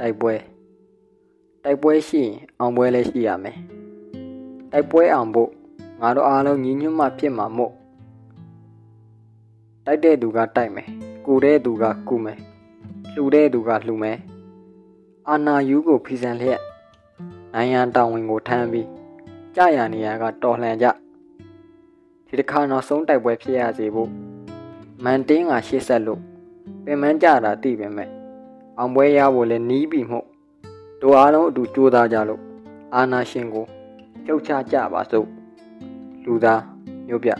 တိုက်ပွဲတိုက်ပွဲရှိရင်အောင်ပွဲလည်းရှိရမယ်တိုက်ပွဲအောင်ဖို့ငါတို့အားလုံးညီညွတ်မှဖြစ်မှာမို့တိုက်တဲ့သူကတိုက်မယ်ကူတဲ့သူကကူမယ်လှူတဲ့သူကလှူမယ်အာနာယူကိုဖီဆန်လျက်နိုင်ရန်တောင်ဝင်ကိုထမ်းပြီးကြာရနေရကတော်လှန်ကြဒီတစ်ခါနောက်ဆုံးတိုက်ပွဲဖြစ်ရစေဖို့မန်တင်းကရှေ့ဆက်လို့ပင်မကြတာသိပေမဲ့ အောင်ပွဲရဖို့လည်းနီးပြီမို့တို့အားလုံးအတူကြိုးစားကြလို့အာနာရှင်ကိုပြုတ်ချကြပါစို့လူသားမျိုးပြ